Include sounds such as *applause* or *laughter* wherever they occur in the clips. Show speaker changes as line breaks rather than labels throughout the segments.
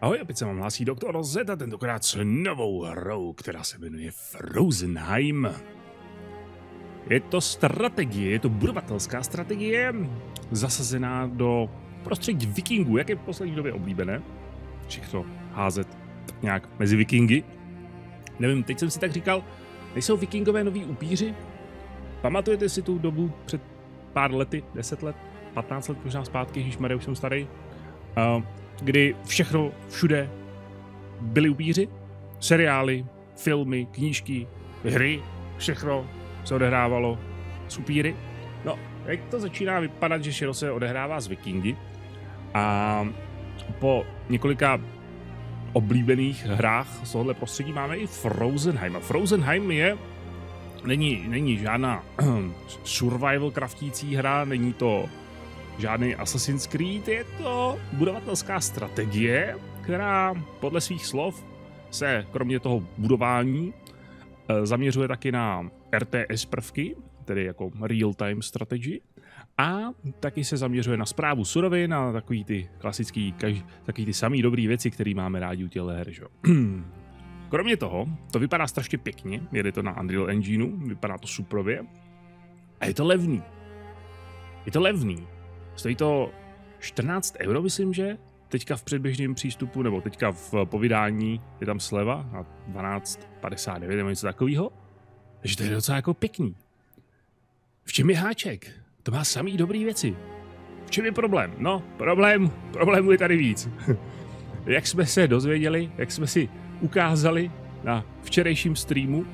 Ahoj, opět se vám hlásí doktor Z a tentokrát s novou hrou, která se jmenuje Frozenheim. Je to strategie, je to budovatelská strategie, zasazená do prostředí vikingů, jak je v poslední době oblíbené. Všechno házet tak nějak mezi vikingy. Nevím, teď jsem si tak říkal, nejsou vikingové noví upíři? Pamatujete si tu dobu před pár lety, 10 let, 15 let možná zpátky, když už jsem starý? Uh, kdy všechno všude byli upíři, seriály, filmy, knížky, hry, všechno se odehrávalo s upíry. No, jak to začíná vypadat, že všechno se odehrává s vikingy a po několika oblíbených hrách z tohohle prostředí máme i Frozenheim. A Frozenheim je není, není žádná *clears throat* survival craftící hra, není to žádný Assassin's Creed, je to budovatelská strategie, která podle svých slov se kromě toho budování eh, zaměřuje taky na RTS prvky, tedy jako real-time strategy, a taky se zaměřuje na zprávu surovin, na takový ty klasický, takový ty samý dobrý věci, které máme rádi u těchto her, že? *clears throat* Kromě toho, to vypadá strašně pěkně, jede to na Unreal Engineu, vypadá to suprově, a je to levný. Je to levný. Stojí to 14 euro, myslím, že? Teďka v předběžném přístupu, nebo teďka v povídání je tam sleva na 12,59 nebo něco takového. Takže to je docela jako pěkný. V čem je háček? To má samý dobrý věci. V čem je problém? No, problém, problémů je tady víc. *laughs* jak jsme se dozvěděli, jak jsme si ukázali na včerejším streamu,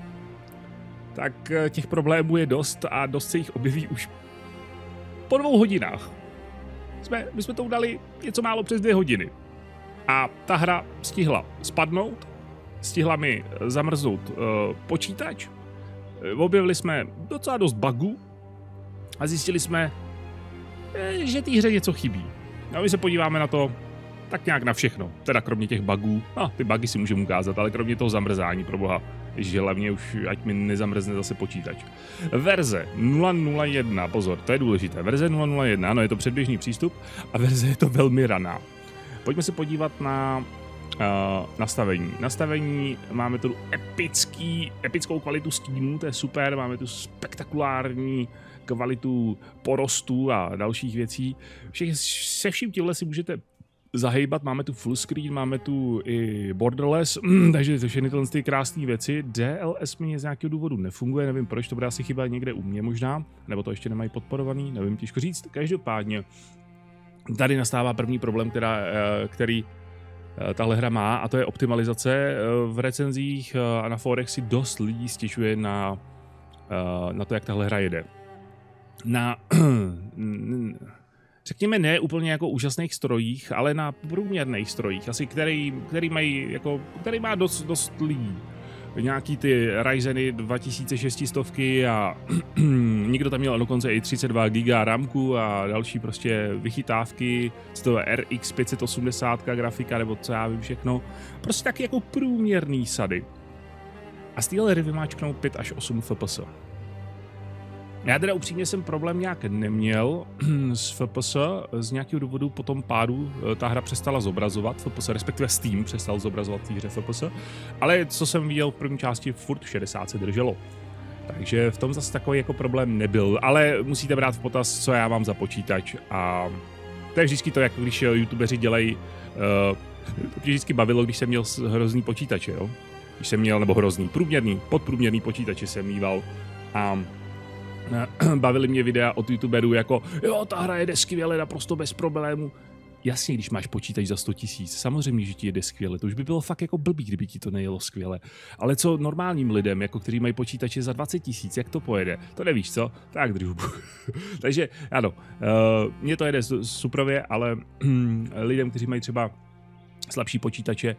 tak eh, těch problémů je dost a dost se jich objeví už po dvou hodinách jsme, my jsme to udali něco málo přes dvě hodiny. A ta hra stihla spadnout, stihla mi zamrznout uh, počítač, eh, objevili jsme docela dost bugů a zjistili jsme, eh, že té hře něco chybí. A my se podíváme na to tak nějak na všechno, teda kromě těch bugů. No, ty bugy si můžeme ukázat, ale kromě toho zamrzání, pro boha že hlavně už, ať mi nezamrzne zase počítač. Verze 001, pozor, to je důležité. Verze 001, ano, je to předběžný přístup a verze je to velmi raná. Pojďme se podívat na uh, nastavení. Nastavení máme tu epický, epickou kvalitu stínů, to je super, máme tu spektakulární kvalitu porostů a dalších věcí. Všech, se vším tímhle si můžete zahejbat, máme tu full screen, máme tu i borderless, *clears throat* takže všechny tyhle ty krásné věci. DLS mi z nějakého důvodu nefunguje, nevím proč, to bude asi chyba někde u mě možná, nebo to ještě nemají podporovaný, nevím, těžko říct. Každopádně tady nastává první problém, která, eh, který eh, tahle hra má a to je optimalizace. Eh, v recenzích a na forech si dost lidí stěžuje na, na to, jak tahle hra jede. Na *clears throat* řekněme, ne úplně jako úžasných strojích, ale na průměrných strojích, asi který, který, mají, jako, který má dost, dost lidí. Nějaký ty Ryzeny 2600 a *clears throat* někdo tam měl dokonce i 32 GB ramku a další prostě vychytávky, z toho RX 580 grafika nebo co já vím všechno. Prostě taky jako průměrný sady. A z téhle hry vymáčknou 5 až 8 FPS. Já teda upřímně jsem problém nějak neměl *clears throat* s FPS, z nějakého důvodu po tom pádu eh, ta hra přestala zobrazovat FPS, respektive Steam přestal zobrazovat v hře FPS, ale co jsem viděl v první části, furt 60 se drželo. Takže v tom zase takový jako problém nebyl, ale musíte brát v potaz, co já mám za počítač a to je vždycky to, jako když youtubeři dělají, uh, *laughs* mě vždycky bavilo, když jsem měl hrozný počítače, jo? Když jsem měl, nebo hrozný, průměrný, podprůměrný počítače jsem mýval a *clears throat* bavili mě videa od youtuberů jako jo, ta hra jede skvěle, naprosto bez problému. Jasně, když máš počítač za 100 tisíc, samozřejmě, že ti jede skvěle. To už by bylo fakt jako blbý, kdyby ti to nejelo skvěle. Ale co normálním lidem, jako kteří mají počítače za 20 tisíc, jak to pojede? To nevíš, co? Tak druhu. *laughs* Takže ano, uh, mně to jede suprově, ale *clears throat* lidem, kteří mají třeba slabší počítače,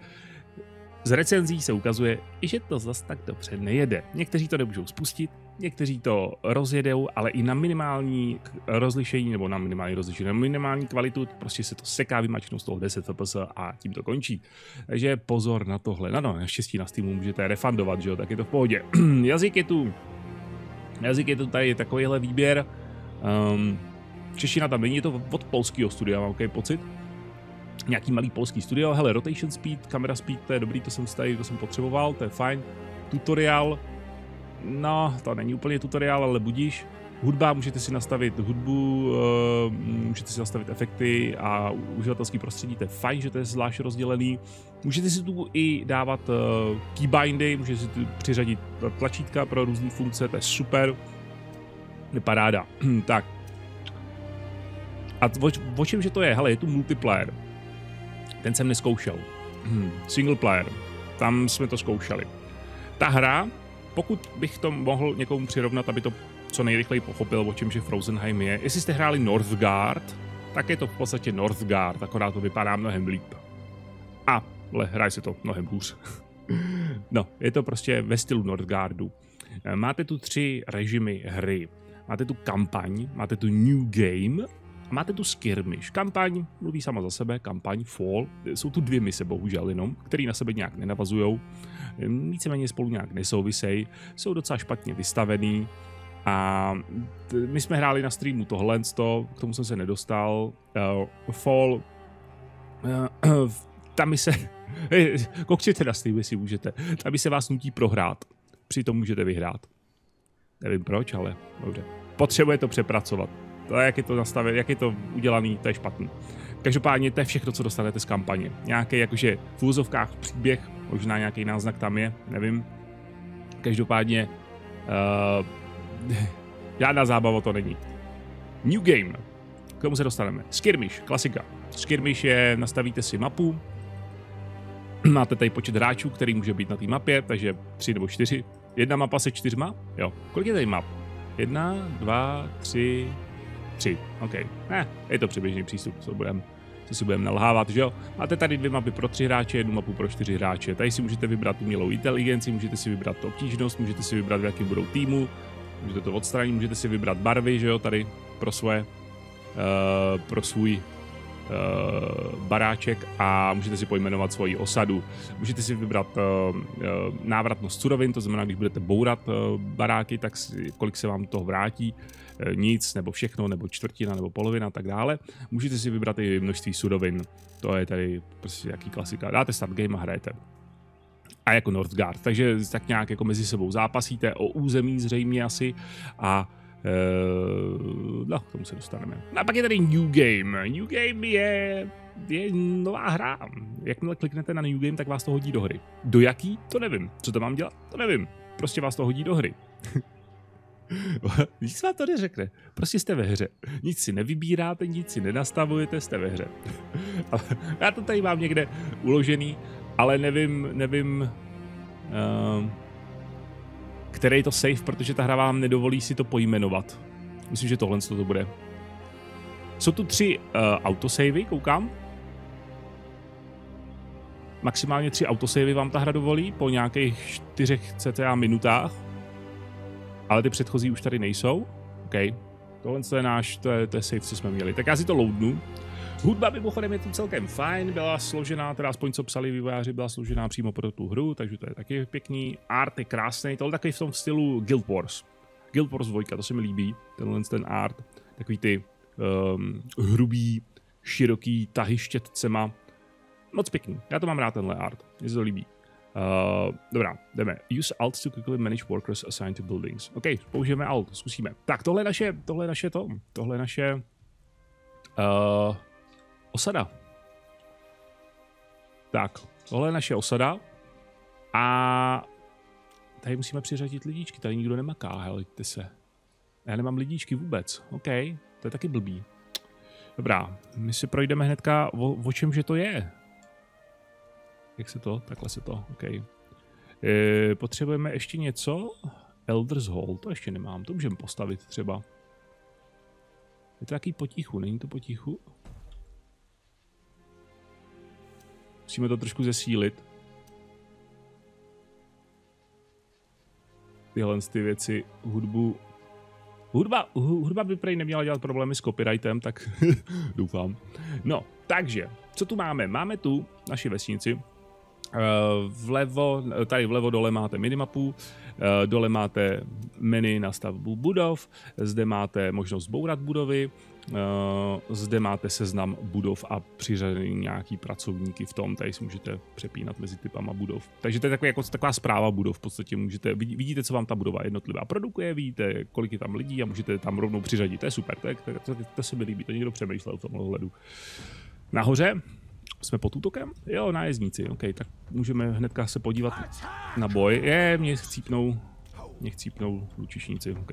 z recenzí se ukazuje, že to zas tak dobře nejede. Někteří to nemůžou spustit, někteří to rozjedou, ale i na minimální rozlišení, nebo na minimální rozlišení, na minimální kvalitu, prostě se to seká, vymačknou z toho 10 fps a tím to končí. Takže pozor na tohle. No, no, naštěstí na Steamu můžete refundovat, že jo, tak je to v pohodě. *clears throat* jazyk je tu, jazyk je tu tady takovýhle výběr. Um, čeština tam není, je to od polského studia, mám takový pocit. Nějaký malý polský studio, hele, rotation speed, camera speed, to je dobrý, to jsem tady, to jsem potřeboval, to je fajn. Tutoriál, no, to není úplně tutoriál, ale budíš. Hudba, můžete si nastavit hudbu, eh, můžete si nastavit efekty a uživatelský prostředí, to je fajn, že to je zvlášť rozdělený. Můžete si tu i dávat eh, keybindy, můžete si tu přiřadit tlačítka pro různé funkce, to je super. Paráda. *clears throat* tak. A o, o čem že to je? Hele, je tu multiplayer. Ten jsem neskoušel. Single player. Tam jsme to zkoušeli. Ta hra, pokud bych to mohl někomu přirovnat, aby to co nejrychleji pochopil, o čem že Frozenheim je. Jestli jste hráli Northgard, tak je to v podstatě Northgard, akorát to vypadá mnohem líp. A, ale hraje se to mnohem hůř. *laughs* no, je to prostě ve stylu Northgardu. Máte tu tři režimy hry. Máte tu kampaň, máte tu New Game máte tu skirmish. Kampaň mluví sama za sebe, kampaň Fall. Jsou tu dvě mise bohužel jenom, které na sebe nějak nenavazujou. Víceméně spolu nějak nesouvisej. Jsou docela špatně vystavený. A my jsme hráli na streamu tohle, k tomu jsem se nedostal. Uh, Fall, *clears throat* uh, tam mi se, *laughs* kokčete na stream, jestli můžete, tam mi se vás nutí prohrát, přitom můžete vyhrát. Nevím proč, ale dobře. Potřebuje to přepracovat. To, jak je to nastavené, jak je to udělaný, to je špatný. Každopádně to je všechno, co dostanete z kampaně. Nějaký jakože v úzovkách příběh, možná nějaký náznak tam je, nevím. Každopádně uh, *laughs* Žádná zábava to není. New game. K tomu se dostaneme. Skirmish, klasika. Skirmish je, nastavíte si mapu, *clears throat* máte tady počet hráčů, který může být na té mapě, takže tři nebo čtyři. Jedna mapa se čtyřma? Jo. Kolik je tady map? Jedna, dva, tři, tři. OK. Ne, je to přibližný přístup, co budeme co si budeme nalhávat, že jo? Máte tady dvě mapy pro tři hráče, jednu mapu pro čtyři hráče. Tady si můžete vybrat umělou inteligenci, můžete si vybrat obtížnost, můžete si vybrat, v jakém budou týmu, můžete to odstranit, můžete si vybrat barvy, že jo, tady pro svoje, uh, pro svůj baráček a můžete si pojmenovat svoji osadu. Můžete si vybrat uh, uh, návratnost surovin, to znamená, když budete bourat baráky, tak kolik se vám toho vrátí, nic, nebo všechno, nebo čtvrtina, nebo polovina a tak dále. Můžete si vybrat i množství surovin, to je tady prostě jaký klasika. Dáte start game a hrajete a jako Northgard. Takže tak nějak jako mezi sebou zápasíte o území zřejmě asi a no, k tomu se dostaneme. No a pak je tady New Game. New Game je, je nová hra. Jakmile kliknete na New Game, tak vás to hodí do hry. Do jaký? To nevím. Co to mám dělat? To nevím. Prostě vás to hodí do hry. *laughs* nic vám to neřekne. Prostě jste ve hře. Nic si nevybíráte, nic si nenastavujete, jste ve hře. *laughs* Já to tady mám někde uložený ale nevím, nevím, uh, který to save, protože ta hra vám nedovolí si to pojmenovat. Myslím, že tohle to bude. Jsou tu tři uh, autosavy, koukám. Maximálně tři autosavy vám ta hra dovolí po nějakých čtyřech cca minutách. Ale ty předchozí už tady nejsou. OK. Tohle je náš, to je, to je save, co jsme měli. Tak já si to loadnu. Hudba mimochodem je tu celkem fajn, byla složená, teda aspoň co psali vývojáři, byla složená přímo pro tu hru, takže to je taky pěkný. Art je krásný, tohle takový v tom stylu Guild Wars. Guild Wars 2, to se mi líbí, tenhle ten art, takový ty um, hrubý, široký tahy štětcema. Moc pěkný, já to mám rád tenhle art, mně se to líbí. Uh, dobrá, jdeme. Use Alt to quickly manage workers assigned to buildings. OK, použijeme Alt, zkusíme. Tak, tohle je naše, tohle je naše to, tohle je naše uh, osada. Tak, tohle je naše osada. A tady musíme přiřadit lidíčky, tady nikdo nemaká, helejte se. Já nemám lidíčky vůbec, OK, to je taky blbý. Dobrá, my si projdeme hnedka, o, o čem že to je. Jak se to? Takhle se to, OK. E, potřebujeme ještě něco? Elder's Hall, to ještě nemám, to můžeme postavit třeba. Je to jaký potichu, není to potichu? Musíme to trošku zesílit. Tyhle ty věci, hudbu... Hudba, hudba by prej neměla dělat problémy s copyrightem, tak *laughs* doufám. No, takže, co tu máme? Máme tu naši vesnici, eh, Vlevo, tady vlevo dole máte minimapu, eh, dole máte menu na stavbu budov, zde máte možnost bourat budovy, zde máte seznam budov a přiřazený nějaký pracovníky v tom, tady si můžete přepínat mezi typama budov. Takže to je takový, jako taková zpráva budov, v podstatě můžete, vidíte, co vám ta budova jednotlivá produkuje, vidíte, kolik je tam lidí a můžete tam rovnou přiřadit. To je super, to, je, to, to, to se mi líbí, to někdo přemýšlel v tom ohledu. Nahoře jsme pod útokem? Jo, nájezdníci, OK, tak můžeme hnedka se podívat na boj. Je, mě chcípnou, mě chcípnou lučišníci, OK.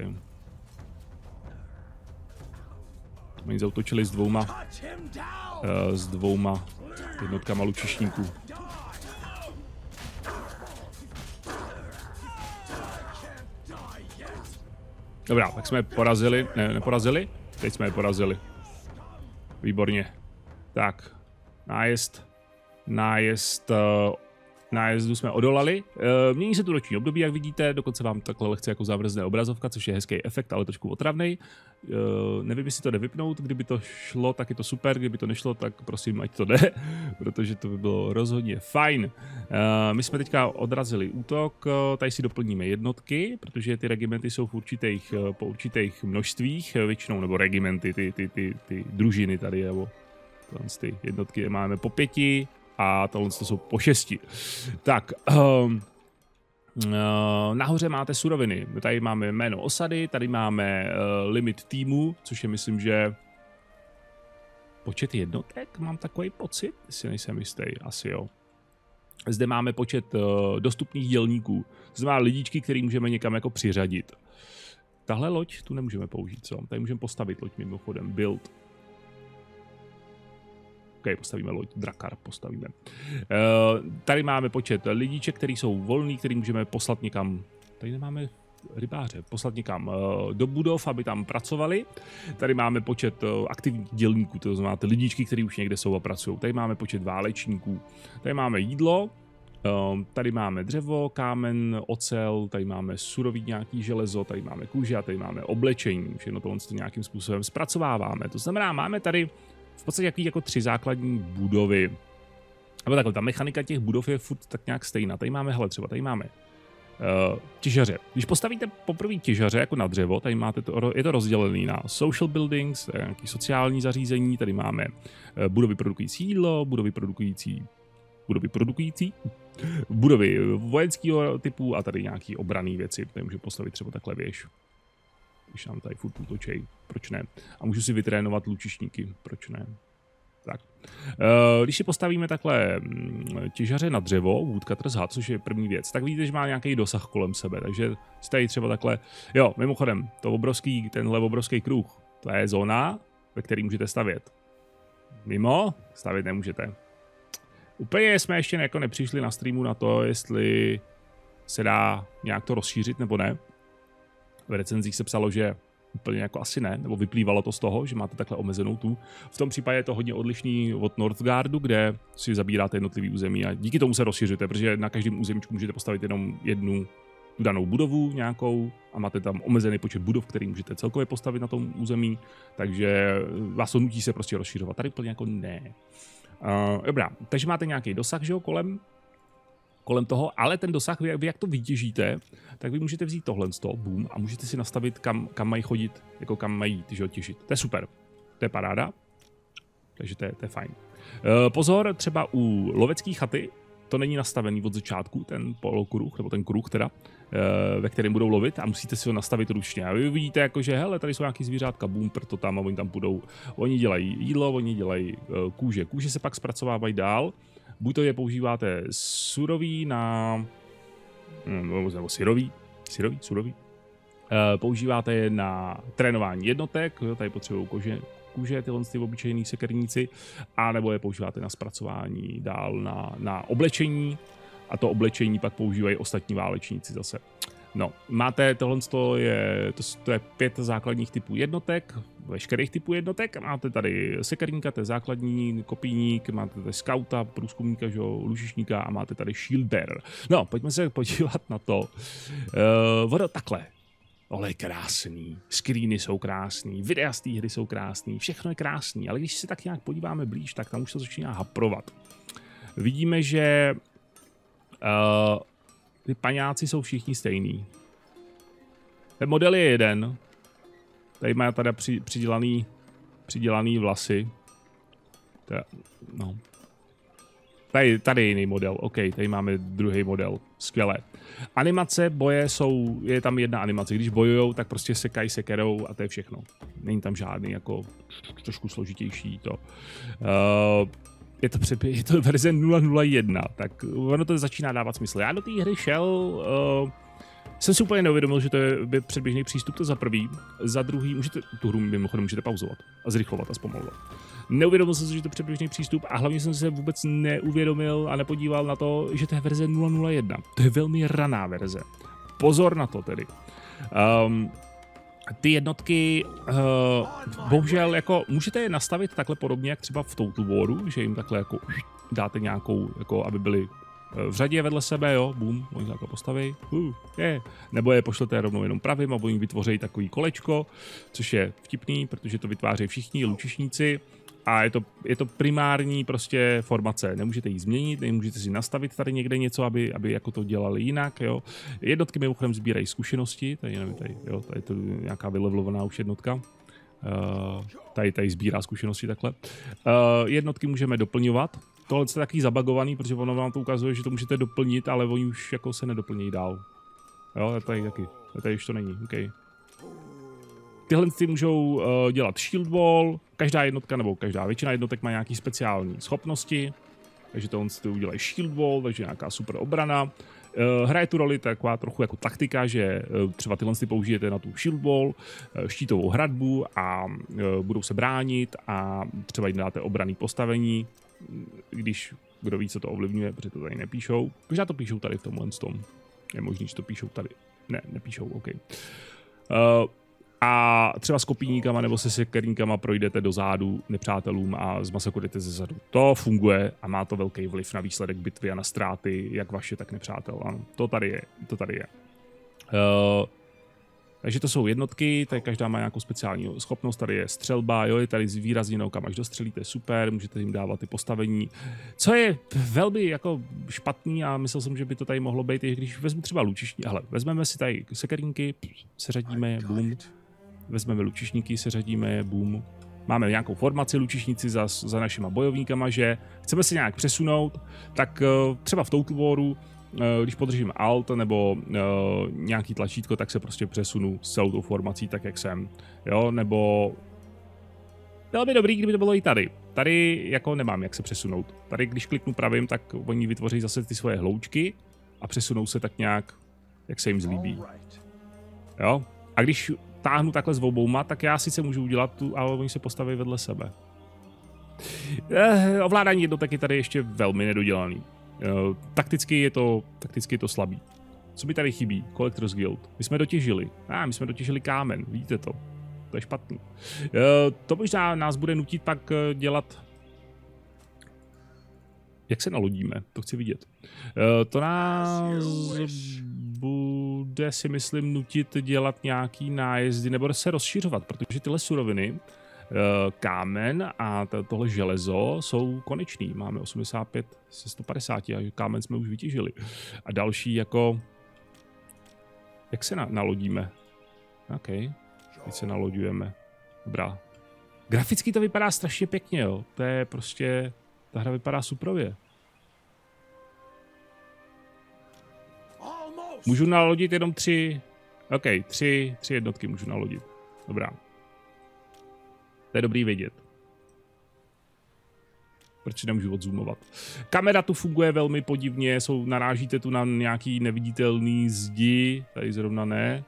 Oni zautočili s dvouma, uh, s dvouma jednotkama lučišníků. Dobrá, tak jsme je porazili, ne, neporazili? Teď jsme je porazili. Výborně. Tak, nájezd, nájezd uh, nájezdu jsme odolali. E, mění se tu roční období, jak vidíte, dokonce vám takhle lehce jako zavrzne obrazovka, což je hezký efekt, ale trošku otravný. E, nevím, jestli to jde vypnout, kdyby to šlo, tak je to super, kdyby to nešlo, tak prosím, ať to jde, *laughs* protože to by bylo rozhodně fajn. E, my jsme teďka odrazili útok, tady si doplníme jednotky, protože ty regimenty jsou v určitých, po určitých množstvích, většinou, nebo regimenty, ty, ty, ty, ty družiny tady, nebo ty jednotky máme po pěti, a tohle to jsou po šesti. Tak, um, nahoře máte suroviny. Tady máme jméno osady, tady máme uh, limit týmu, což je myslím, že počet jednotek, mám takový pocit, si nejsem jistý, asi jo. Zde máme počet uh, dostupných dělníků, znamená lidičky, který můžeme někam jako přiřadit. Tahle loď tu nemůžeme použít, co? Tady můžeme postavit loď mimochodem, build. OK, postavíme loď, drakar postavíme. Uh, tady máme počet lidíček, který jsou volný, který můžeme poslat někam. Tady nemáme rybáře, poslat někam uh, do budov, aby tam pracovali. Tady máme počet uh, aktivních dělníků, to znamená ty lidíčky, kteří už někde jsou a pracují. Tady máme počet válečníků. Tady máme jídlo, tady máme dřevo, kámen, ocel, tady máme surový nějaký železo, tady máme kůže a tady máme oblečení. Všechno tohle nějakým způsobem zpracováváme. To znamená, máme tady v podstatě jaký jako tři základní budovy. Nebo takhle, ta mechanika těch budov je furt tak nějak stejná. Tady máme, hele, třeba tady máme uh, těžaře. Když postavíte poprvé těžaře jako na dřevo, tady máte to, je to rozdělený na social buildings, nějaký sociální zařízení, tady máme uh, budovy produkující jídlo, budovy produkující budovy produkující, budovy vojenského typu a tady nějaký obraný věci. Tady můžu postavit třeba takhle věž když nám tady furt útočej, proč ne? A můžu si vytrénovat lučišníky, proč ne? Tak. Eh, když si postavíme takhle mm, těžaře na dřevo, woodcutter zhad, což je první věc, tak vidíte, že má nějaký dosah kolem sebe, takže tady třeba takhle, jo, mimochodem, to obrovský, tenhle obrovský kruh, to je zóna, ve které můžete stavět. Mimo stavit nemůžete. Úplně jsme ještě jako nepřišli na streamu na to, jestli se dá nějak to rozšířit nebo ne v recenzích se psalo, že úplně jako asi ne, nebo vyplývalo to z toho, že máte takhle omezenou tu. V tom případě je to hodně odlišný od Northgardu, kde si zabíráte jednotlivý území a díky tomu se rozšiřujete, protože na každém územíčku můžete postavit jenom jednu tu danou budovu nějakou a máte tam omezený počet budov, který můžete celkově postavit na tom území, takže vás to nutí se prostě rozšiřovat. Tady úplně jako ne. Uh, dobrá, takže máte nějaký dosah, že jo, kolem kolem toho, ale ten dosah, vy, vy jak to vytěžíte, tak vy můžete vzít tohle z toho, boom, a můžete si nastavit, kam, kam mají chodit, jako kam mají jít, že těžit. To je super. To je paráda. Takže to je, to je fajn. E, pozor, třeba u lovecké chaty, to není nastavený od začátku, ten polokruh, nebo ten kruh teda, e, ve kterém budou lovit a musíte si ho nastavit ručně. A vy vidíte, jako, že hele, tady jsou nějaký zvířátka, boom, proto tam a oni tam budou. Oni dělají jídlo, oni dělají e, kůže. Kůže se pak zpracovávají dál Buď to je používáte surový na... Hm, nebo syrový, syrový, surový. E, používáte je na trénování jednotek, jo, tady potřebují kože, kůže, tyhle ty obyčejný sekerníci, a nebo je používáte na zpracování dál na, na oblečení, a to oblečení pak používají ostatní válečníci zase. No, máte tohle, to je, to, to je pět základních typů jednotek, veškerých typů jednotek. Máte tady sekerníka, to je základní kopíník, máte tady skauta, průzkumníka, že, lužišníka a máte tady shield bearer. No, pojďme se podívat na to. Uh, voda takhle. Ale je krásný, screeny jsou krásný, videa z té hry jsou krásný, všechno je krásný, ale když se tak nějak podíváme blíž, tak tam už to začíná haprovat. Vidíme, že uh, ty paňáci jsou všichni stejný. Ten model je jeden. Tady má tady při, přidělaný, přidělaný vlasy. Je, no. Tady, tady je jiný model, OK, tady máme druhý model, skvělé. Animace boje jsou, je tam jedna animace, když bojujou, tak prostě sekají sekerou a to je všechno. Není tam žádný jako trošku složitější to. Uh, je to, před, je to verze 001, tak ono to začíná dávat smysl. Já do té hry šel, uh, jsem si úplně neuvědomil, že to je předběžný přístup, to za prvý. Za druhý, můžete, tu hru mimochodem můžete pauzovat a zrychlovat a zpomalovat. Neuvědomil jsem si, že to je předběžný přístup a hlavně jsem se vůbec neuvědomil a nepodíval na to, že to je verze 001. To je velmi raná verze. Pozor na to tedy. Um, ty jednotky, uh, bohužel, jako můžete je nastavit takhle podobně, jak třeba v Total Waru, že jim takhle jako dáte nějakou, jako aby byly v řadě vedle sebe, jo, boom, oni jako postaví, uh, je. Nebo je pošlete rovnou jenom pravým a oni vytvoří takový kolečko, což je vtipný, protože to vytváří všichni lučišníci a je to, je to primární prostě formace. Nemůžete ji změnit, nemůžete si nastavit tady někde něco, aby, aby jako to dělali jinak, jo. Jednotky mimochodem sbírají zkušenosti, tady nevím, tady, jo, tady je to nějaká vylevlovaná už jednotka. Uh, tady, tady sbírá zkušenosti takhle. Uh, jednotky můžeme doplňovat, tohle je taky zabagovaný, protože ono vám to ukazuje, že to můžete doplnit, ale oni už jako se nedoplní dál. Jo, tady taky. Tady už to není, OK. Tyhle ty můžou uh, dělat shield wall, každá jednotka nebo každá většina jednotek má nějaké speciální schopnosti, takže to on si udělají shield wall, takže nějaká super obrana. Uh, hraje tu roli taková trochu jako taktika, že uh, třeba tyhle si použijete na tu shield wall, štítovou hradbu a budou se bránit a třeba jim dáte obraný postavení, když kdo ví, co to ovlivňuje, protože to tady nepíšou. Možná to píšou tady v tomhle tom. Je možný, že to píšou tady. Ne, nepíšou, OK. Uh, a třeba s kopíníkama nebo se sekerníkama projdete do zádu nepřátelům a zmasakurujete ze zadu. To funguje a má to velký vliv na výsledek bitvy a na ztráty, jak vaše, tak nepřátel. Ano, to tady je, to tady je. Uh, takže to jsou jednotky, tady každá má nějakou speciální schopnost, tady je střelba, jo, je tady zvýrazněno, kam až dostřelíte, super, můžete jim dávat ty postavení. Co je velmi jako špatný a myslel jsem, že by to tady mohlo být, i když vezmu třeba lučišní, ale vezmeme si tady sekerínky, seřadíme, boom, vezmeme lučišníky, seřadíme, boom, máme nějakou formaci lučišníci za, za našima bojovníkama, že chceme se nějak přesunout, tak uh, třeba v Total Waru Eh, když podržím Alt nebo uh, nějaký tlačítko, tak se prostě přesunu s celou tou formací tak, jak jsem. Jo, nebo bylo by dobrý, kdyby to bylo i tady. Tady jako nemám jak se přesunout. Tady, když kliknu pravým, tak oni vytvoří zase ty svoje hloučky a přesunou se tak nějak, jak se jim zlíbí. Jo? A když táhnu takhle s obouma, tak já sice můžu udělat tu, ale oni se postaví vedle sebe. Eh, ovládání jednotek je tady ještě velmi nedodělaný. Uh, takticky, je to, takticky je to slabý. Co mi tady chybí? Collectors Guild. My jsme dotěžili. A ah, my jsme dotěžili kámen, vidíte to. To je špatný. Uh, to možná nás bude nutit pak uh, dělat jak se nalodíme, to chci vidět. Uh, to nás bude si myslím nutit dělat nějaký nájezdy nebo se rozšiřovat, protože tyhle suroviny Eh, kámen a tohle železo jsou konečný. Máme 85 se 150 a kámen jsme už vytěžili. A další jako... Jak se na, nalodíme? OK. Teď se nalodujeme. Dobrá. Graficky to vypadá strašně pěkně, jo. To je prostě... Ta hra vypadá suprově. Můžu nalodit jenom tři... OK, tři, tři jednotky můžu nalodit. Dobrá. To je dobrý vidět. Proč nemůžu odzoomovat? Kamera tu funguje velmi podivně, jsou, narážíte tu na nějaký neviditelný zdi, tady zrovna ne.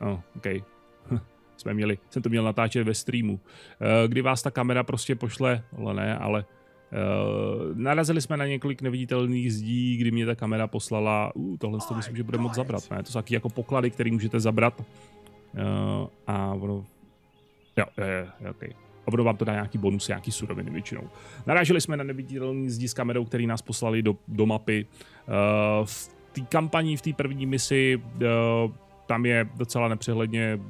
Oh, OK. *laughs* Jsme měli, jsem to měl natáčet ve streamu. Eh, kdy vás ta kamera prostě pošle, ale ne, ale narazili jsme na několik neviditelných zdí, kdy mě ta kamera poslala, uh, tohle to myslím, že bude moc zabrat, ne? To jsou taky jako poklady, které můžete zabrat. Uh, a ono Jo, jo, jo, okay. A budou vám to dát nějaký bonus, nějaký suroviny většinou. Naráželi jsme na neviditelný zdi s kamerou, který nás poslali do, do mapy. Uh, v té kampani, v té první misi, uh, tam je docela nepřehledně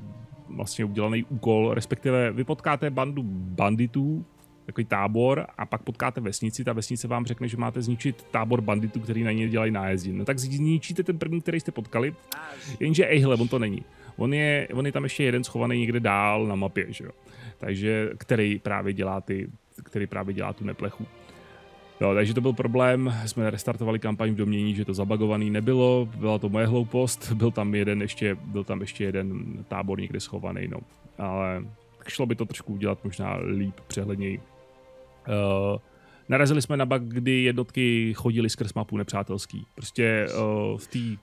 vlastně udělaný úkol, respektive vy potkáte bandu banditů, takový tábor a pak potkáte vesnici, ta vesnice vám řekne, že máte zničit tábor banditů, který na ně dělají nájezdy. No tak zničíte ten první, který jste potkali, jenže ejhle, on to není. On je, on je tam ještě jeden schovaný někde dál na mapě, že jo. takže který právě dělá ty, který právě dělá tu neplechu. Jo, takže to byl problém, jsme restartovali kampaň v domění, že to zabagovaný nebylo, byla to moje hloupost, byl tam jeden ještě, byl tam ještě jeden tábor někde schovaný, no. Ale šlo by to trošku udělat možná líp, přehledněji. Uh, narazili jsme na bug, kdy jednotky chodily skrz mapu nepřátelský. Prostě uh, v té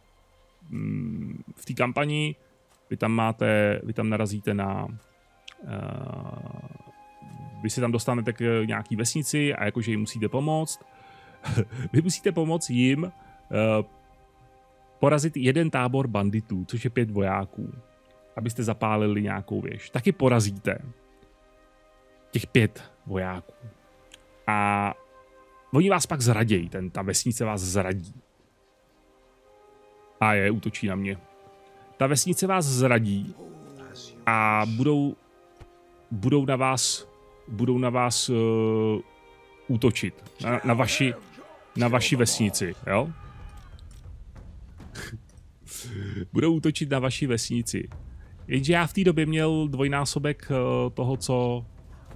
mm, v té kampani vy tam máte, vy tam narazíte na uh, vy si tam dostanete k nějaký vesnici a jakože jim musíte pomoct. *laughs* vy musíte pomoct jim uh, porazit jeden tábor banditů, což je pět vojáků, abyste zapálili nějakou věž. Taky porazíte těch pět vojáků. A oni vás pak zradějí, ten, ta vesnice vás zradí. A je, útočí na mě. Ta vesnice vás zradí a budou, budou na vás budou na vás uh, útočit. Na, na, vaši, na vaši vesnici, jo? *laughs* budou útočit na vaši vesnici. Jenže já v té době měl dvojnásobek uh, toho, co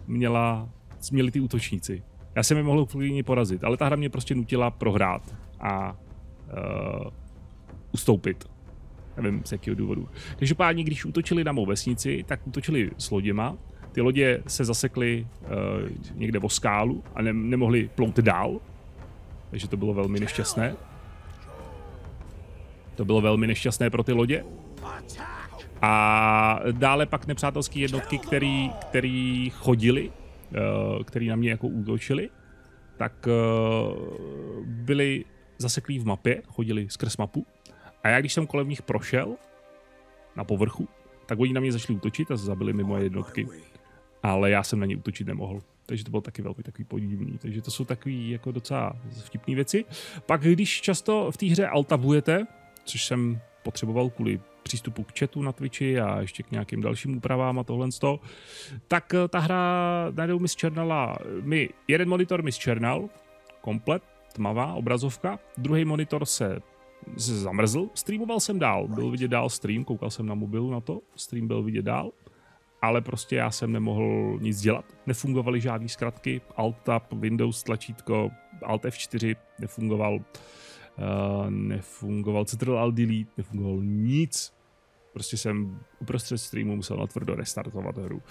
měla, měli ty útočníci. Já jsem je mohl klidně porazit, ale ta hra mě prostě nutila prohrát a uh, ustoupit. Nevím z jakého důvodu. Takže pádně, když útočili na mou vesnici, tak útočili s loděma. Ty lodě se zasekly uh, někde o skálu a ne- nemohli plout dál. Takže to bylo velmi nešťastné. To bylo velmi nešťastné pro ty lodě. A dále pak nepřátelské jednotky, který chodili, který na mě jako útočili, tak uh, byli zaseklí v mapě, chodili skrz mapu a já když jsem kolem nich prošel na povrchu, tak oni na mě začali útočit a zabili mi moje jednotky. Ale já jsem na ně útočit nemohl. Takže to bylo taky velmi takový podivný. Takže to jsou takový jako docela vtipné věci. Pak když často v té hře altabujete, což jsem potřeboval kvůli přístupu k chatu na Twitchi a ještě k nějakým dalším úpravám a tohle toho, tak eh, ta hra najednou mi zčernala, mi jeden monitor mi zčernal, komplet, tmavá obrazovka, druhý monitor se se zamrzl, streamoval jsem dál, byl vidět dál stream, koukal jsem na mobilu na to, stream byl vidět dál, ale prostě já jsem nemohl nic dělat. Nefungovaly žádné zkratky, Alt Tab, Windows tlačítko, Alt F4 nefungoval, uh, nefungoval Ctrl Alt Delete, nefungoval nic. Prostě jsem uprostřed streamu musel natvrdo restartovat hru.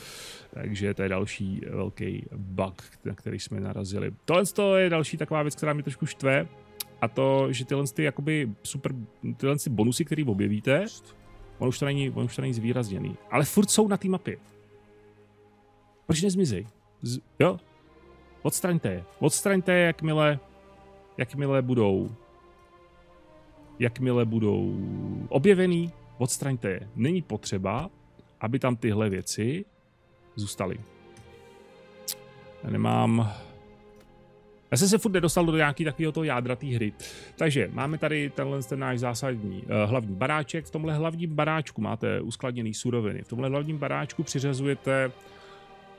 Takže to je další velký bug, na který jsme narazili. Tohle je další taková věc, která mě trošku štve, a to, že tyhle ty jakoby super, tyhle ty bonusy, které objevíte, on už to není, on už to není zvýrazněný, ale furt jsou na té mapě. Proč nezmizej? Z, jo? Odstraňte je. Odstraňte je, jakmile, jakmile budou jakmile budou objevený, odstraňte je. Není potřeba, aby tam tyhle věci zůstaly. Já nemám já jsem se furt nedostal do nějaký takového toho jádra té hry. Takže máme tady tenhle ten náš zásadní uh, hlavní baráček. V tomhle hlavním baráčku máte uskladněný suroviny. V tomhle hlavním baráčku přiřazujete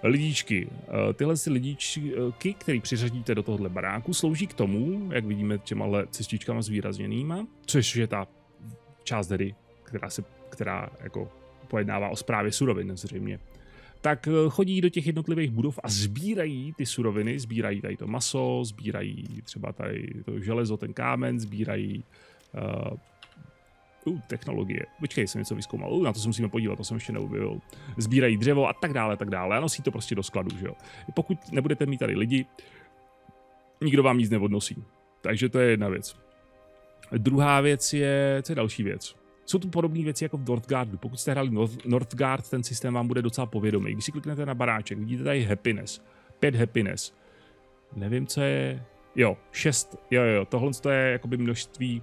lidíčky. Uh, tyhle si lidíčky, které přiřadíte do tohohle baráku, slouží k tomu, jak vidíme těma cestičkama zvýrazněnýma, což je ta část hry, která, se, která jako pojednává o zprávě surovin zřejmě tak eh, chodí do těch jednotlivých budov a sbírají ty suroviny, sbírají tady to maso, sbírají třeba tady to železo, ten kámen, sbírají uh, uh, technologie. Počkej, jsem něco vyzkoumal. Uh, na to se musíme podívat, to jsem ještě neuběl. Sbírají dřevo a tak dále, tak dále. A nosí to prostě do skladu, že jo. Pokud nebudete mít tady lidi, nikdo vám nic neodnosí. Takže to je jedna věc. Druhá věc je, co je další věc? Jsou tu podobné věci jako v Northgardu. Pokud jste hráli North, Northgard, ten systém vám bude docela povědomý. Když si kliknete na baráček, vidíte tady happiness. Pět happiness. Nevím, co je... Jo, šest. Jo, jo, tohle je jakoby množství...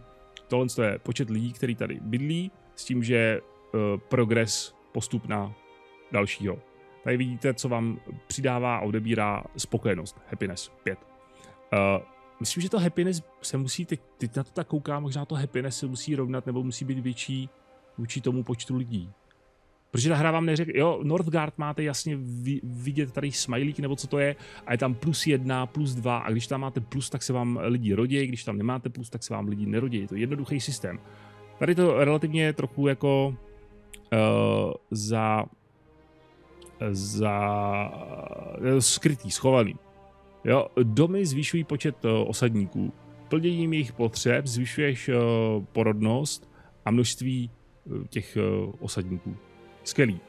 Tohle je počet lidí, který tady bydlí, s tím, že uh, progres postup na dalšího. Tady vidíte, co vám přidává a odebírá spokojenost. Happiness 5. Uh, Myslím, že to happiness se musí, teď, teď na to tak koukám, možná to happiness se musí rovnat nebo musí být větší vůči tomu počtu lidí. Protože ta hra vám jo, Northgard máte jasně vidět tady smajlík nebo co to je a je tam plus jedna, plus dva a když tam máte plus, tak se vám lidi rodí, když tam nemáte plus, tak se vám lidi nerodí. Je to jednoduchý systém. Tady to relativně trochu jako uh, za za eh, skrytý, schovaný. Jo, domy zvyšují počet uh, osadníků. Plněním jejich potřeb zvyšuješ uh, porodnost a množství uh, těch osadníků. Skvělý.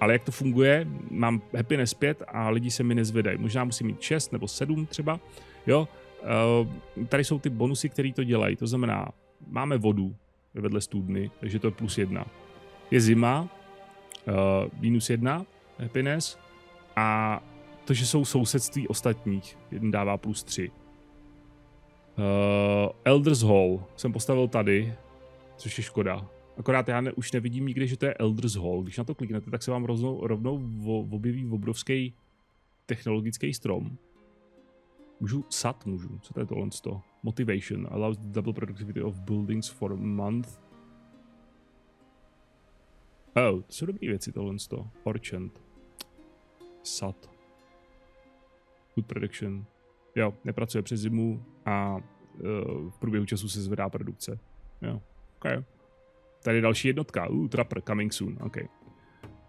Ale jak to funguje, mám happiness 5 a lidi se mi nezvedají. Možná musím mít 6 nebo 7 třeba. Jo, tady jsou ty bonusy, které to dělají. To znamená, máme vodu vedle studny, takže to je plus 1. Je zima, minus 1 happiness a to, že jsou sousedství ostatních, jeden dává plus 3. Uh, Elders Hall jsem postavil tady, což je škoda. Akorát já ne, už nevidím nikdy, že to je Elders Hall. Když na to kliknete, tak se vám rovnou, rovnou objeví obrovský technologický strom. Můžu sat, můžu. Co to je tohle? Motivation allows double productivity of buildings for a month. Oh, to jsou dobré věci tohle. Orchant. Sat. Food production. Jo, nepracuje přes zimu a uh, v průběhu času se zvedá produkce. Jo, ok. Tady je další jednotka. Uh, Trapper, coming soon, ok.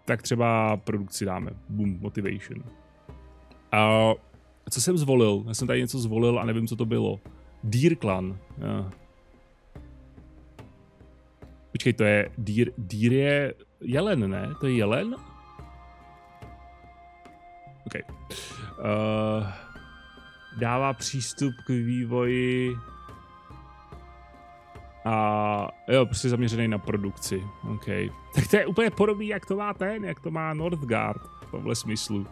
Tak třeba produkci dáme. Boom, motivation. A uh, co jsem zvolil? Já jsem tady něco zvolil a nevím, co to bylo. Deer Clan. Uh. Počkej, to je Deer, Deer je jelen, ne? To je jelen? OK. Uh, dává přístup k vývoji a jo, prostě zaměřený na produkci. OK. Tak to je úplně podobný, jak to má ten, jak to má Northgard v tomhle smyslu.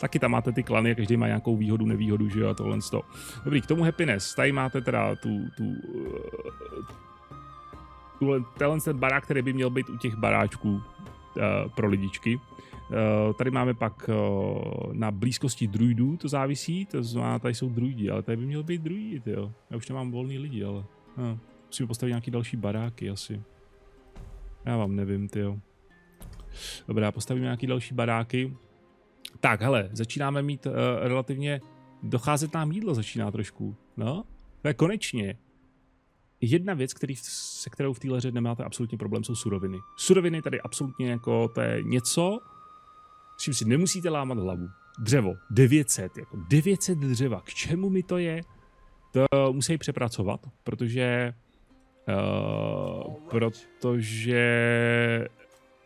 Taky tam máte ty klany, každý má nějakou výhodu, nevýhodu, že jo, a tohle to. Dobrý, k tomu happiness. Tady máte teda tu, tu, tuhle, tenhle ten barák, který by měl být u těch baráčků pro lidičky. Uh, tady máme pak uh, na blízkosti druidů, to závisí, to znamená, tady jsou druidi, ale tady by měl být druidi, jo. Já už nemám volný lidi, ale uh, musíme postavit nějaký další baráky asi. Já vám nevím, ty jo. Dobrá, postavíme nějaký další baráky. Tak, hele, začínáme mít uh, relativně, docházet nám jídlo začíná trošku, no. Je konečně. Jedna věc, který, se kterou v téhle hře nemáte absolutně problém, jsou suroviny. Suroviny tady absolutně jako, to je něco, s čím si nemusíte lámat hlavu. Dřevo, 900, jako 900 dřeva, k čemu mi to je? To musí přepracovat, protože uh, protože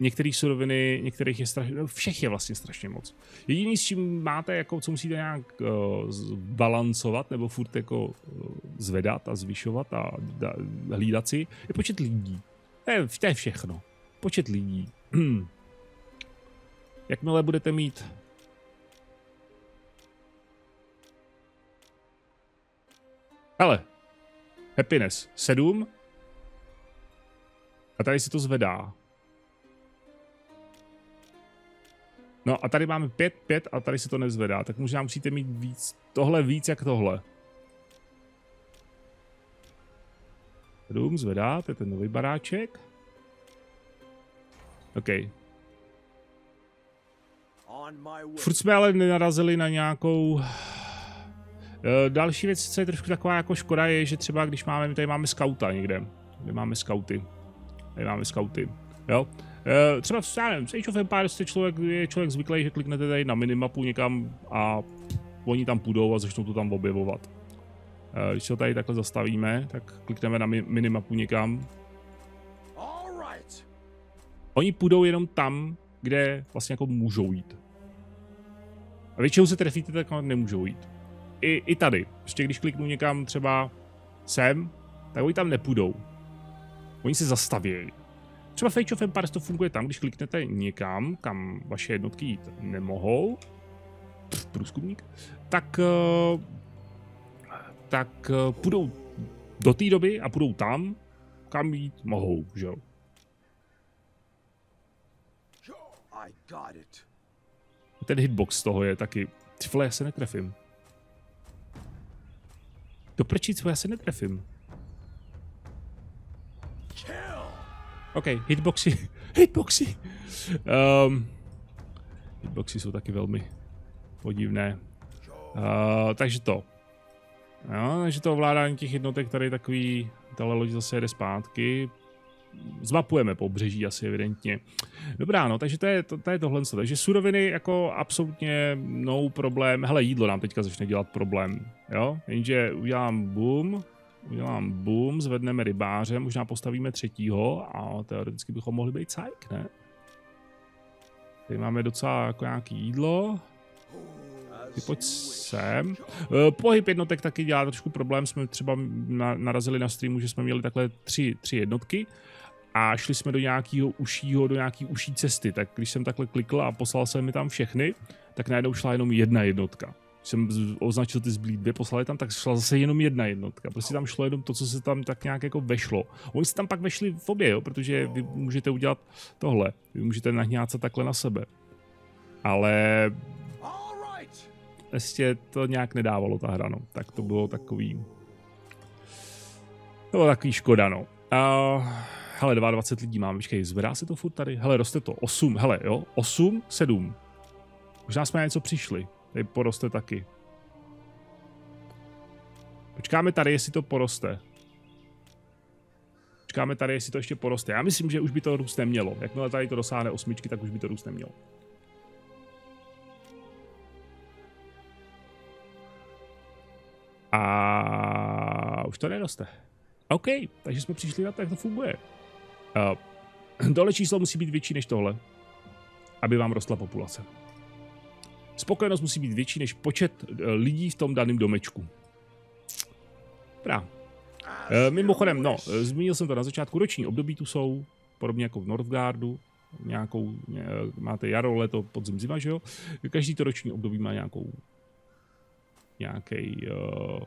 některé suroviny, některých je strašně, no všech je vlastně strašně moc. Jediný, s čím máte, jako, co musíte nějak uh, balancovat, nebo furt jako uh, zvedat a zvyšovat a da, hlídat si, je počet lidí. To je, to je všechno. Počet lidí. *clears throat* Jakmile budete mít Hele, happiness 7 a tady si to zvedá. No a tady máme 5, 5 a tady se to nezvedá, tak možná musíte mít víc, tohle víc jak tohle. 7 zvedá, to je ten nový baráček. OK, Furt jsme ale nenarazili na nějakou... Eh, další věc, co je trošku taková jako škoda, je, že třeba když máme, my tady máme skauta někde. Tady máme skauty. Tady máme skauty. Jo? Eh, třeba v, já nevím, Age of Empires je člověk, je člověk zvyklý, že kliknete tady na minimapu někam a oni tam půjdou a začnou to tam objevovat. Eh, když se tady takhle zastavíme, tak klikneme na minimapu někam. Oni půjdou jenom tam, kde vlastně jako můžou jít. A většinou se trefíte, tak nemůžou jít. I, I tady. Prostě když kliknu někam třeba sem, tak oni tam nepůjdou. Oni se zastaví. Třeba v Age of Empires to funguje tam, když kliknete někam, kam vaše jednotky jít nemohou, pff, průzkumník, tak, uh, tak uh, půjdou do té doby a půjdou tam, kam jít mohou, že jo. Ten hitbox z toho je taky... Ty vole, já se netrefím. Do prčic, já se netrefím. OK, hitboxy. *laughs* hitboxy. Um, hitboxy jsou taky velmi podivné. Uh, takže to. No, takže to ovládání těch jednotek tady takový, tahle loď zase jede zpátky. zmapujeme pobřeží asi evidentně. Dobrá, no, takže to je, to, to je tohle. Takže suroviny jako absolutně no problém. Hele, jídlo nám teďka začne dělat problém, jo? Jenže udělám boom, udělám boom, zvedneme rybáře, možná postavíme třetího a teoreticky bychom mohli být sajk, ne? Tady máme docela jako nějaký jídlo. Ty pojď sem. Eh, pohyb jednotek taky dělá trošku problém. Jsme třeba narazili na streamu, že jsme měli takhle tři, tři jednotky a šli jsme do nějakého ušího, do nějaký uší cesty. Tak když jsem takhle klikl a poslal jsem mi tam všechny, tak najednou šla jenom jedna jednotka. Jsem označil ty zblí dvě, poslali tam, tak šla zase jenom jedna jednotka. Prostě tam šlo jenom to, co se tam tak nějak jako vešlo. Oni se tam pak vešli v obě, jo, protože vy můžete udělat tohle. Vy můžete nahňát se takhle na sebe. Ale ještě to nějak nedávalo ta hra, no. Tak to bylo takový... To bylo takový škoda, no. Uh, hele, 22 lidí mám, počkej, zvedá se to furt tady? Hele, roste to, 8, hele, jo, 8, 7. Možná jsme na něco přišli, tady poroste taky. Počkáme tady, jestli to poroste. Počkáme tady, jestli to ještě poroste. Já myslím, že už by to růst nemělo. Jakmile tady to dosáhne osmičky, tak už by to růst nemělo. A už to neroste. OK, takže jsme přišli na to, jak to funguje. Uh, *clears throat* tohle číslo musí být větší než tohle, aby vám rostla populace. Spokojenost musí být větší než počet uh, lidí v tom daném domečku. Dobrá. Uh, mimochodem, no, zmínil jsem to na začátku, roční období tu jsou, podobně jako v Northgardu, nějakou, máte jaro, leto, podzim, zima, že jo? Každý to roční období má nějakou nějaký uh,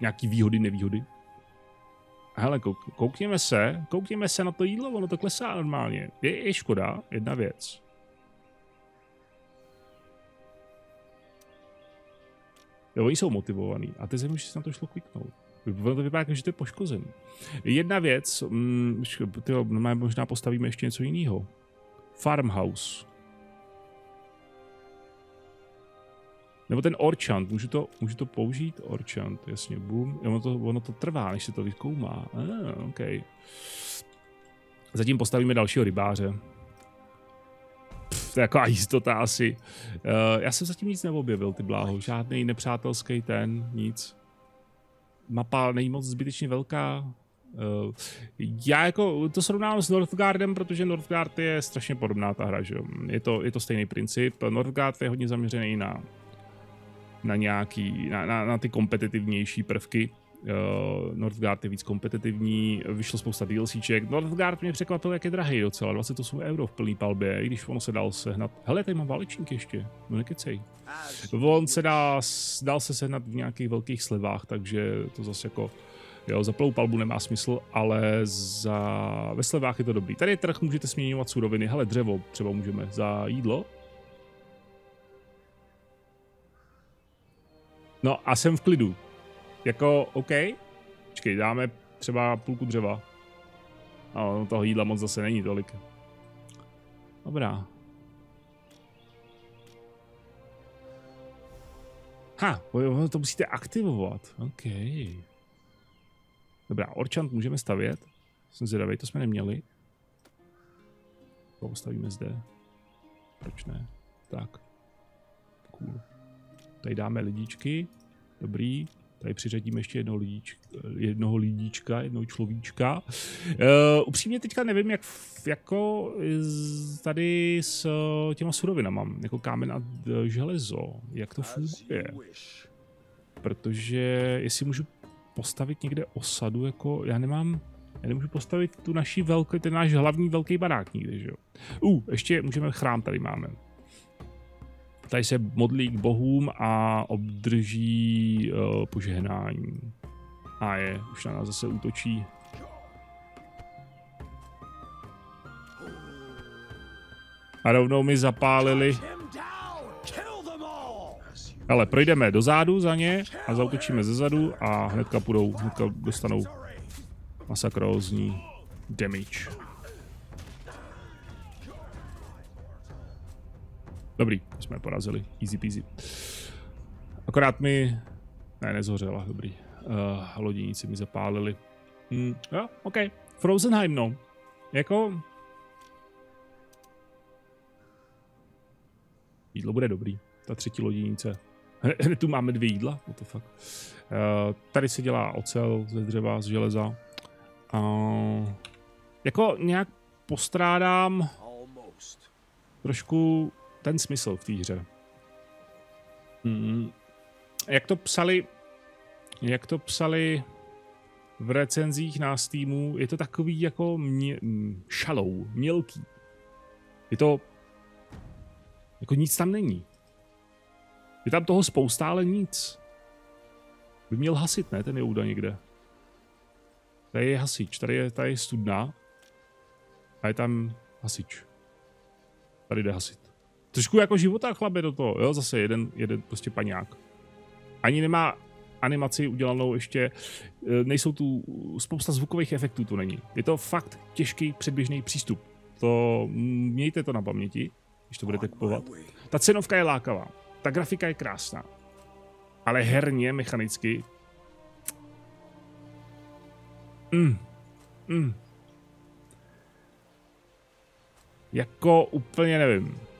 nějaký výhody, nevýhody. Hele, kouk, koukněme se, koukněme se na to jídlo, ono to klesá normálně. Je, je škoda, jedna věc. Jo, jsou motivovaní a ty země si na to šlo kliknout. Ono to vypadá, že to je poškozený. Jedna věc, mm, tyjo, možná postavíme ještě něco jiného. Farmhouse. Nebo ten Orchant, můžu to, můžu to použít? Orchant, jasně, boom. Ono to, ono to trvá, než se to vykoumá. Ah, OK. Zatím postavíme dalšího rybáře. To je taková jistota asi. Uh, já jsem zatím nic neobjevil, ty bláho. Žádný nepřátelský ten, nic. Mapa není moc zbytečně velká. Uh, já jako to srovnám s Northgardem, protože Northgard je strašně podobná ta hra, že jo. Je to, je to stejný princip. Northgard je hodně zaměřený na na nějaký, na, na, na ty kompetitivnější prvky. Uh, Northgard je víc kompetitivní, vyšlo spousta DLCček. Northgard mě překvapil, jak je drahý docela, 28 euro v plný palbě, i když ono se dal sehnat. Hele, tady mám válečník ještě, no nekecej. On se dá, dal se sehnat v nějakých velkých slevách, takže to zase jako, jo, za plnou palbu nemá smysl, ale za, ve slevách je to dobrý. Tady je trh, můžete směňovat suroviny, hele, dřevo třeba můžeme za jídlo, No a jsem v klidu. Jako, OK, počkej, dáme třeba půlku dřeva. A no, toho jídla moc zase není tolik. Dobrá. Ha, to musíte aktivovat. OK. Dobrá, Orchant můžeme stavět. Jsem zvědavý, to jsme neměli. To postavíme zde. Proč ne? Tak. Cool. Tady dáme lidíčky. Dobrý. Tady přiřadíme ještě jednoho, lidíčka, jednoho lidíčka, jednoho človíčka. Uh, upřímně teďka nevím, jak jako tady s těma surovinama, jako kámen a železo, jak to funguje. Protože jestli můžu postavit někde osadu, jako já nemám, já nemůžu postavit tu naší velký, ten náš hlavní velký barák nikdy, že jo. Uh, ještě můžeme chrám tady máme. Tady se modlí k bohům a obdrží uh, požehnání. A je, už na nás zase útočí. A rovnou mi zapálili. Ale projdeme do zádu za ně a zautočíme ze zadu a hnedka půjdou, hnedka dostanou masakrózní damage. Dobrý, jsme porazili. Easy peasy. Akorát mi... Ne, nezhořela, dobrý. Uh, loděníci mi zapálili. Mm, jo, OK. Frozenheim, no. Jako... Jídlo bude dobrý. Ta třetí loděnice. *laughs* Tu máme dvě jídla, what the fuck. Uh, tady se dělá ocel ze dřeva, z železa. Uh, jako nějak postrádám trošku ten smysl v té hře. Mm, jak to psali, jak to psali v recenzích na Steamu, je to takový jako mě, šalou, mělký. Je to jako nic tam není. Je tam toho spousta, ale nic. By měl hasit, ne, ten Jouda někde. Tady je hasič, tady je, tady je studna. A je tam hasič. Tady jde hasit. Trošku jako života chlape do toho, jo, zase jeden, jeden prostě paňák. Ani nemá animaci udělanou ještě, e, nejsou tu spousta zvukových efektů, tu není. Je to fakt těžký předběžný přístup. To mějte to na paměti, když to budete kupovat. Ta cenovka je lákavá, ta grafika je krásná, ale herně, mechanicky, mm, mm, jako úplně nevím.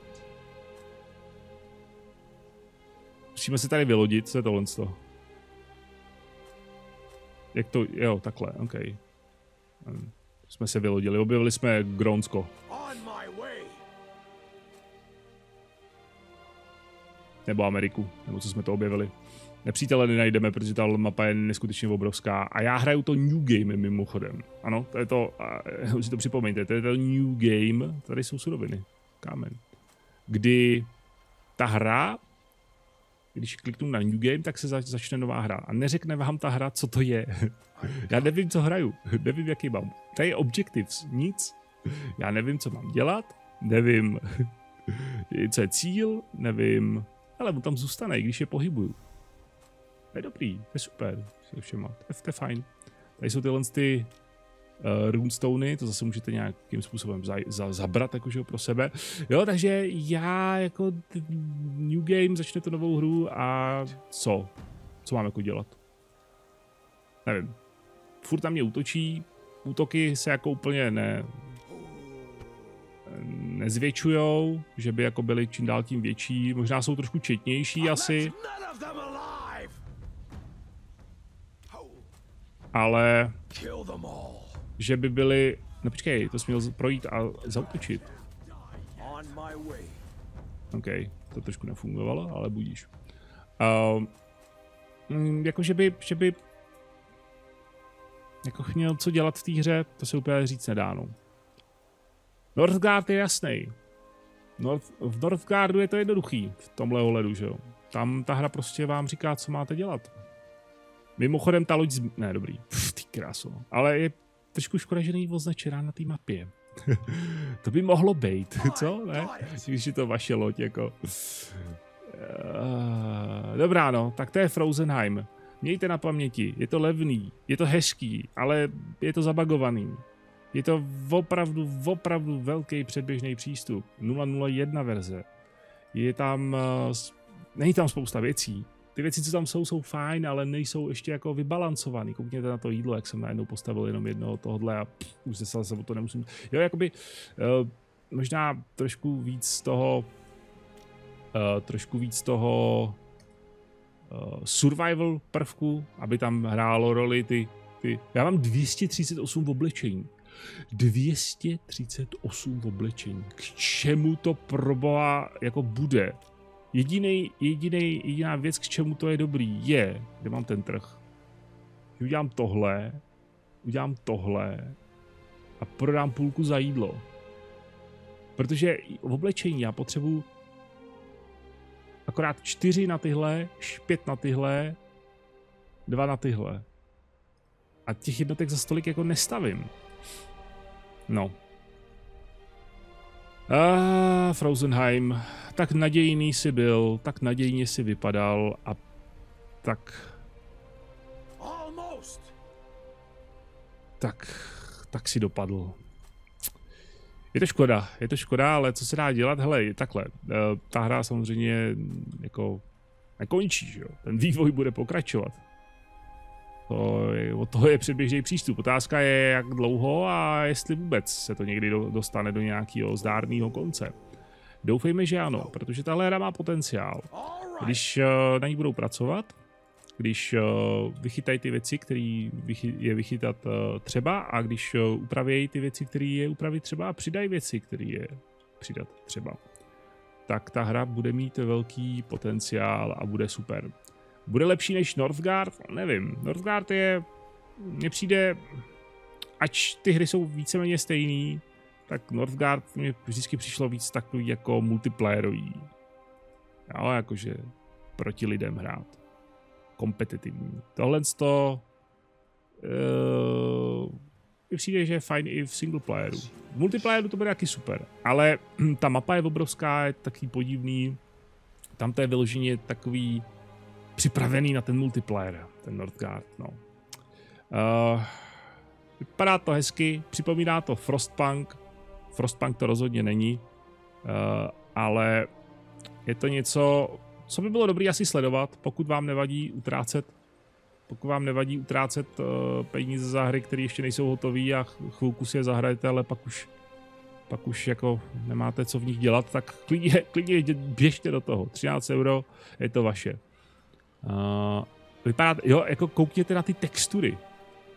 Musíme se tady vylodit, co je tohle? Jak to, jo, takhle, OK. Hm, jsme se vylodili, objevili jsme Grónsko. Nebo Ameriku, nebo co jsme to objevili. Nepřítele nenajdeme, protože ta mapa je neskutečně obrovská. A já hraju to New Game mimochodem. Ano, to je to, už si to připomeňte, to je to New Game, tady jsou suroviny, kámen. Kdy ta hra když kliknu na New Game, tak se zač- začne nová hra. A neřekne vám ta hra, co to je. Já nevím, co hraju. Nevím, jaký mám. To je Objectives. Nic. Já nevím, co mám dělat. Nevím, co je cíl. Nevím. Ale on tam zůstane, i když je pohybuju. To je dobrý. To je super. Všema. To je, to je fajn. Tady jsou tyhle ty uh, runestony, to zase můžete nějakým způsobem za, za, zabrat jakože pro sebe. Jo, takže já jako New Game začne tu novou hru a co? Co mám jako dělat? Nevím. Furt tam mě útočí, útoky se jako úplně ne, nezvětšujou, že by jako byly čím dál tím větší, možná jsou trošku četnější asi. Ale že by byli... No počkej, to jsi měl projít a zautočit. OK, to trošku nefungovalo, ale budíš. Uh, jako, že by, že by jako měl co dělat v té hře, to se úplně říct nedá, no. Northgard je jasný. North, v Northgardu je to jednoduchý, v tomhle ohledu, že jo. Tam ta hra prostě vám říká, co máte dělat. Mimochodem ta loď... Z... Ne, dobrý. Pff, ty krásu. Ale je trošku škoda, že není označená na té mapě. *laughs* to by mohlo být, co? Ne? Když je to vaše loď, jako. Uh, dobrá, no, tak to je Frozenheim. Mějte na paměti, je to levný, je to hezký, ale je to zabagovaný. Je to opravdu, opravdu velký předběžný přístup. 001 verze. Je tam, uh, není tam spousta věcí, ty věci, co tam jsou, jsou fajn, ale nejsou ještě jako vybalancovaný. Koukněte na to jídlo, jak jsem najednou postavil jenom jednoho tohohle a pff, už se o to nemusím... Jo, jakoby uh, možná trošku víc toho uh, trošku víc toho uh, survival prvku, aby tam hrálo roli ty, ty... Já mám 238 v oblečení. 238 v oblečení. K čemu to proboha jako bude? Jediný, jediný, jediná věc, k čemu to je dobrý, je, kde mám ten trh. Že udělám tohle, udělám tohle a prodám půlku za jídlo. Protože v oblečení já potřebuji akorát čtyři na tyhle, pět na tyhle, dva na tyhle. A těch jednotek za stolik jako nestavím. No. Ah, Frozenheim tak nadějný si byl, tak nadějně si vypadal a tak... Tak, tak si dopadl. Je to škoda, je to škoda, ale co se dá dělat? Hele, takhle, eh, ta hra samozřejmě jako nekončí, že jo? Ten vývoj bude pokračovat. To je, od toho je předběžný přístup. Otázka je, jak dlouho a jestli vůbec se to někdy do, dostane do nějakého zdárného konce. Doufejme, že ano, protože tahle hra má potenciál. Když uh, na ní budou pracovat, když uh, vychytají ty věci, které vychy, je vychytat uh, třeba a když uh, upravějí ty věci, které je upravit třeba a přidají věci, které je přidat třeba, tak ta hra bude mít velký potenciál a bude super. Bude lepší než Northgard? Nevím. Northgard je... Mně přijde... Ač ty hry jsou víceméně stejný, tak Northgard mě vždycky přišlo víc takový jako multiplayerový. Jo, jakože proti lidem hrát. Kompetitivní. Tohle to uh, mi přijde, že je fajn i v single playeru. V multiplayeru to bude taky super, ale *clears throat* ta mapa je obrovská, je taky podivný. Tam to je vyloženě takový připravený na ten multiplayer, ten Northgard, no. Uh, vypadá to hezky, připomíná to Frostpunk. Frostpunk to rozhodně není, uh, ale je to něco, co by bylo dobré asi sledovat, pokud vám nevadí utrácet pokud vám nevadí utrácet uh, peníze za hry, které ještě nejsou hotové a chvilku si je zahrajete, ale pak už, pak už jako nemáte co v nich dělat, tak klidně, *laughs* klidně běžte do toho. 13 euro je to vaše. Uh, vypadá, jo, jako koukněte na ty textury.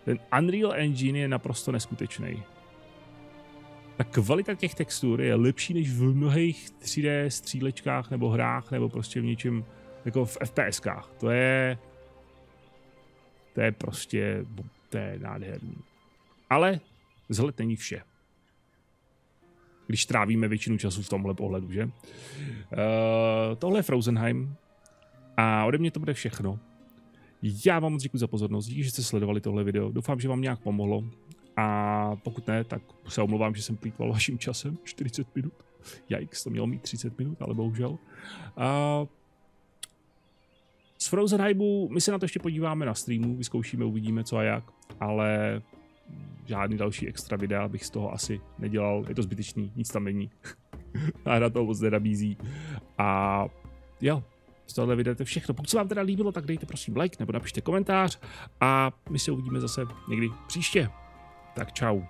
Ten Unreal Engine je naprosto neskutečný. Ta kvalita těch textur je lepší než v mnohých 3D střílečkách nebo hrách nebo prostě v něčem jako v FPSkách. To je to je prostě, to je nádherný. Ale vzhled není vše. Když trávíme většinu času v tomhle pohledu, že? Uh, tohle je Frozenheim. A ode mě to bude všechno. Já vám moc děkuji za pozornost, díky, že jste sledovali tohle video. Doufám, že vám nějak pomohlo. A pokud ne, tak se omlouvám, že jsem plýtval vaším časem. *laughs* 40 minut. Jajks, to mělo mít 30 minut, ale bohužel. Uh, z Frozenheimu my se na to ještě podíváme na streamu, vyzkoušíme, uvidíme co a jak, ale žádný další extra videa bych z toho asi nedělal, je to zbytečný, nic tam není. *laughs* A hra toho moc nenabízí. A jo, z tohohle videa to je všechno. Pokud se vám teda líbilo, tak dejte prosím like nebo napište komentář a my se uvidíme zase někdy příště. Tak čau.